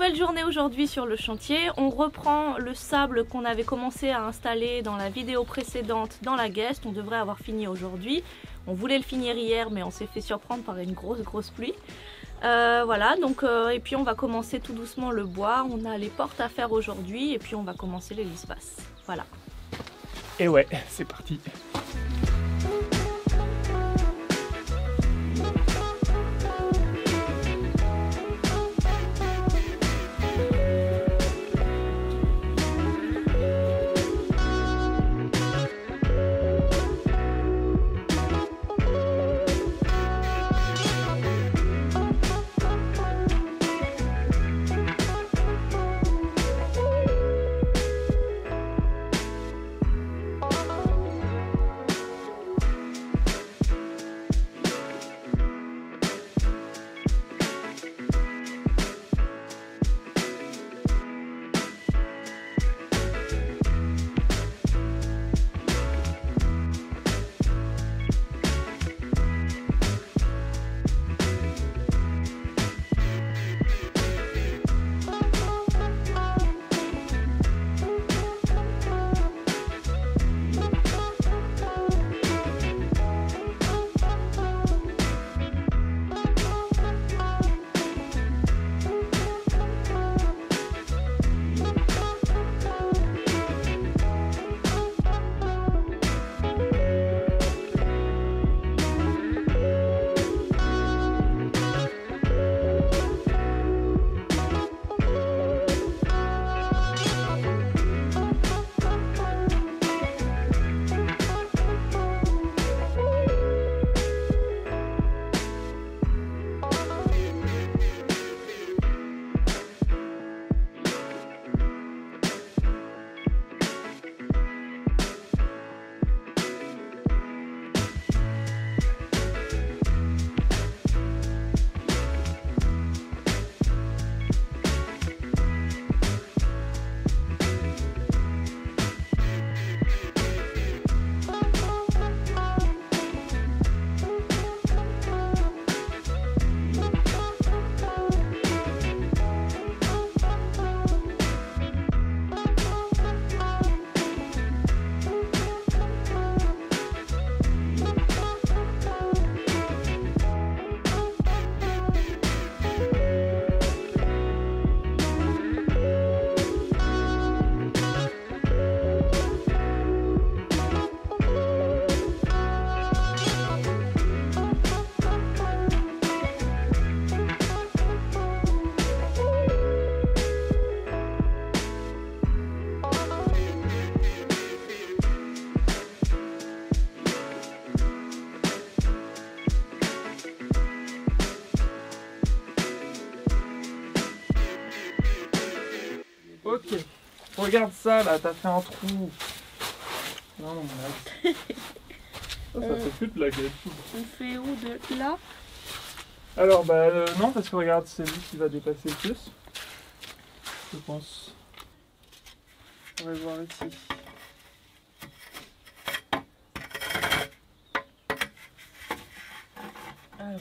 nouvelle journée aujourd'hui sur le chantier. On reprend le sable qu'on avait commencé à installer dans la vidéo précédente dans la guest. On devrait avoir fini aujourd'hui. On voulait le finir hier mais on s'est fait surprendre par une grosse grosse pluie. Euh, voilà, donc euh, et puis on va commencer tout doucement le bois. On a les portes à faire aujourd'hui et puis on va commencer les l'espace. Voilà. Et ouais, c'est parti. Regarde ça là, t'as fait un trou. Non, non, mais ça, ça fait plus de la gueule. On fait où de là? Alors, bah euh, non, parce que regarde, c'est lui qui va dépasser le plus. Je pense. On va voir ici. Alors.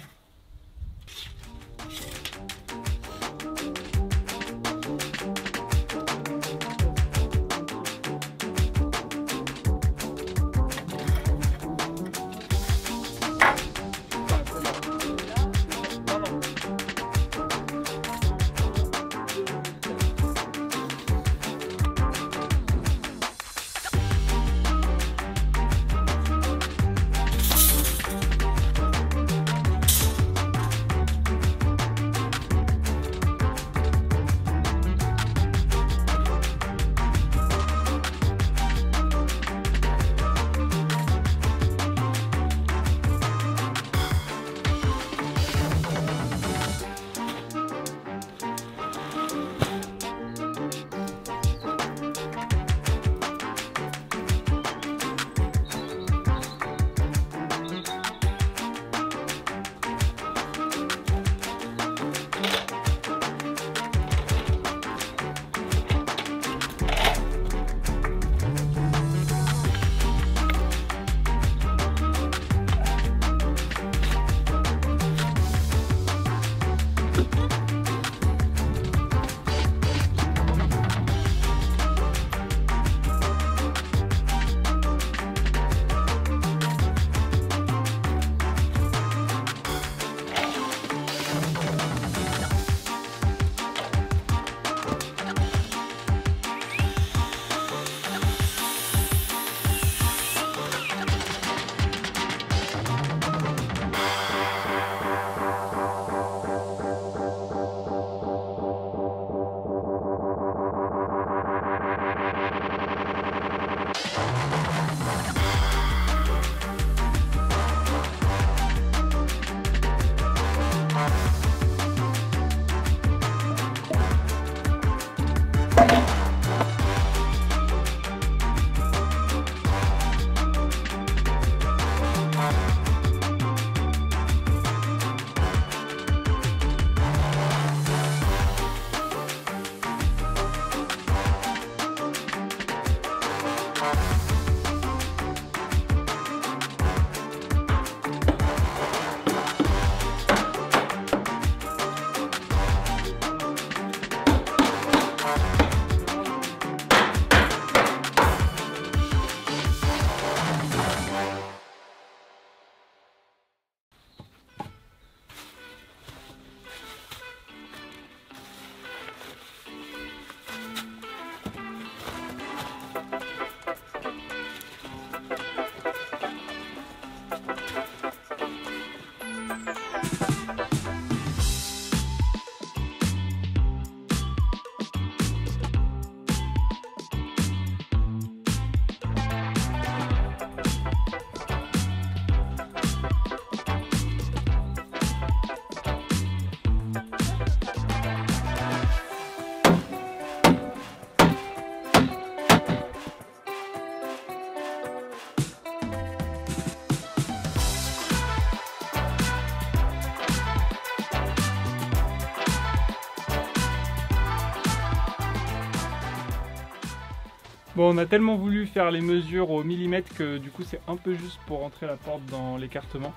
Bon, on a tellement voulu faire les mesures au millimètre que du coup c'est un peu juste pour rentrer la porte dans l'écartement.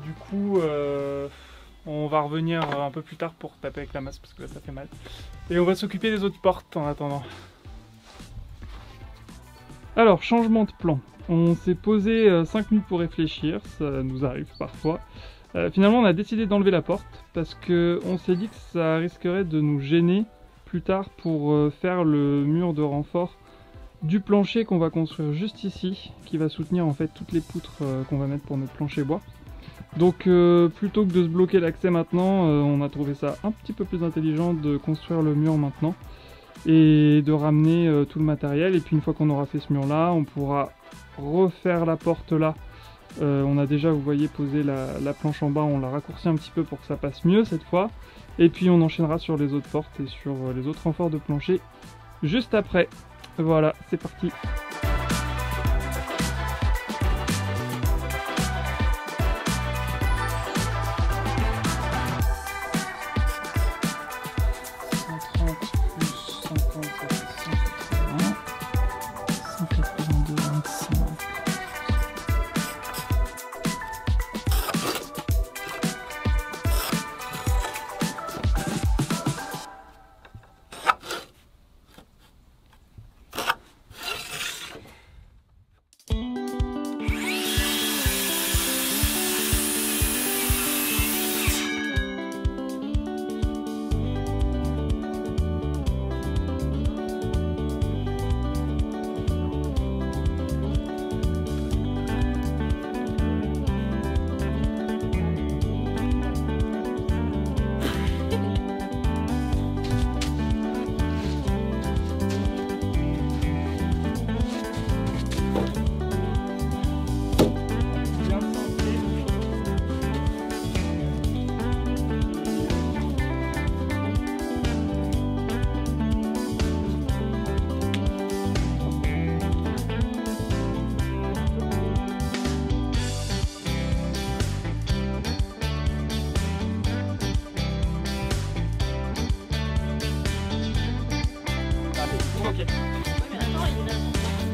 Du coup, euh, on va revenir un peu plus tard pour taper avec la masse parce que là ça fait mal. Et on va s'occuper des autres portes en attendant. Alors, changement de plan. On s'est posé 5 euh, minutes pour réfléchir, ça nous arrive parfois. Euh, finalement, on a décidé d'enlever la porte parce qu'on s'est dit que ça risquerait de nous gêner plus tard pour faire le mur de renfort du plancher qu'on va construire juste ici, qui va soutenir en fait toutes les poutres qu'on va mettre pour notre plancher bois. Donc plutôt que de se bloquer l'accès maintenant, on a trouvé ça un petit peu plus intelligent de construire le mur maintenant et de ramener tout le matériel. Et puis une fois qu'on aura fait ce mur là, on pourra refaire la porte là. Euh, on a déjà, vous voyez, posé la, planche en bas, on l'a raccourci un petit peu pour que ça passe mieux cette fois. Et puis on enchaînera sur les autres portes et sur euh, les autres renforts de plancher juste après. Voilà, c'est parti.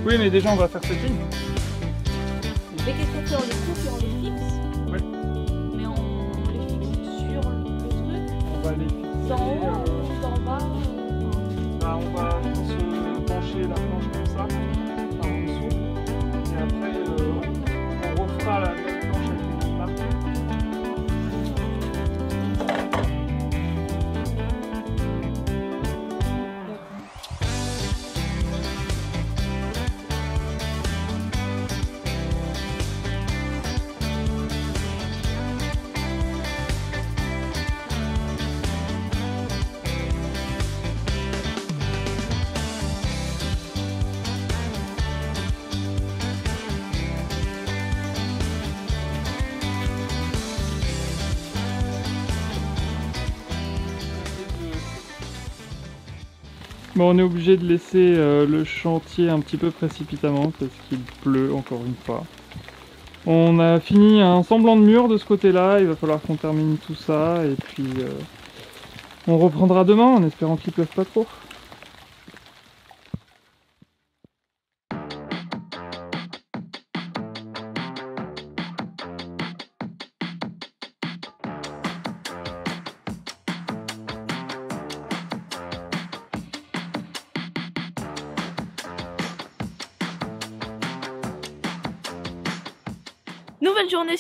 Oui, mais déjà, on va faire cette ligne. Les questions, on les coupe et on les fixe. Oui. Mais on les fixe sur le truc. On va les fixer. D'en haut ou d'en bas euh, bah, On va se pencher la planche Bon, on est obligé de laisser euh, le chantier un petit peu précipitamment parce qu'il pleut encore une fois. On a fini un semblant de mur de ce côté-là, il va falloir qu'on termine tout ça et puis euh, on reprendra demain en espérant qu'il pleuve pas trop.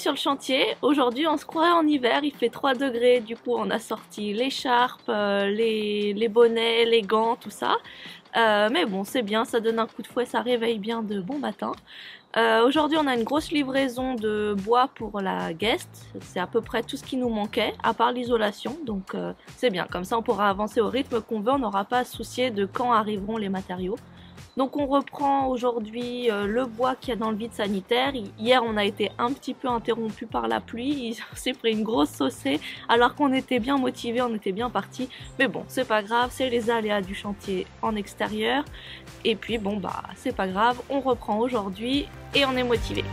Sur le chantier. Aujourd'hui, on se croirait en hiver. Il fait 3 degrés. Du coup, on a sorti l'écharpe, euh, les, les, bonnets, les gants, tout ça. Euh, mais bon, c'est bien. Ça donne un coup de fouet. Ça réveille bien de bon matin. Euh, aujourd'hui, on a une grosse livraison de bois pour la guest. C'est à peu près tout ce qui nous manquait, à part l'isolation. Donc, c'est bien. Comme ça, on pourra avancer au rythme qu'on veut. On n'aura pas à soucier de quand arriveront les matériaux. Donc on reprend aujourd'hui euh, le bois qu'il y a dans le vide sanitaire. Hier on a été un petit peu interrompu par la pluie, il s'est une grosse saucée alors qu'on était bien motivé, on était bien parti. Mais bon c'est pas grave, c'est les aléas du chantier en extérieur. Et puis bon bah c'est pas grave, on reprend aujourd'hui et on est motivé.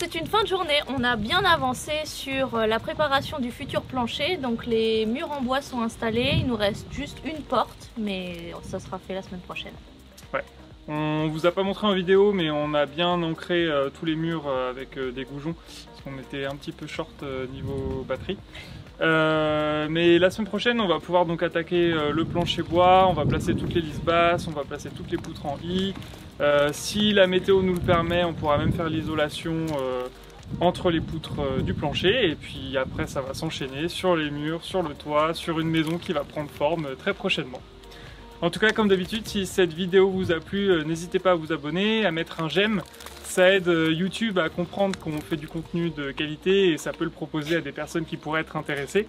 C'est une fin de journée. On a bien avancé sur euh, la préparation du futur plancher. Donc les murs en bois sont installés. Il nous reste juste une porte, mais ça sera fait la semaine prochaine. Ouais. On vous a pas montré en vidéo, mais on a bien ancré euh, tous les murs euh, avec des goujons, parce qu'on était un petit peu short niveau batterie. mais la semaine prochaine, on va pouvoir donc attaquer le plancher bois, on va placer toutes les lisses basses, on va placer toutes les poutres en I, si la météo nous le permet, on pourra même faire l'isolation euh, entre les poutres euh, du plancher et puis après ça va s'enchaîner sur les murs, sur le toit, sur une maison qui va prendre forme très prochainement. En tout cas, comme d'habitude, si cette vidéo vous a plu, n'hésitez pas à vous abonner, à mettre un j'aime. Ça aide YouTube à comprendre qu'on fait du contenu de qualité et ça peut le proposer à des personnes qui pourraient être intéressées.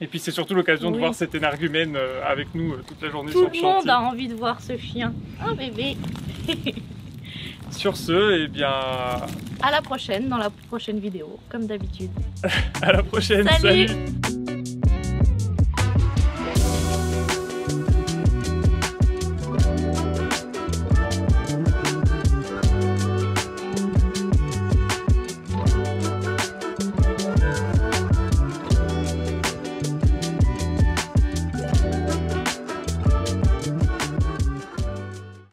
Et puis c'est surtout l'occasion de voir cet énergumène euh, avec nous euh, toute la journée sur le chantier. Tout le monde a envie de voir ce chien. Oh bébé Sur ce, eh bien... À la prochaine, dans la prochaine vidéo, comme d'habitude. à la prochaine, salut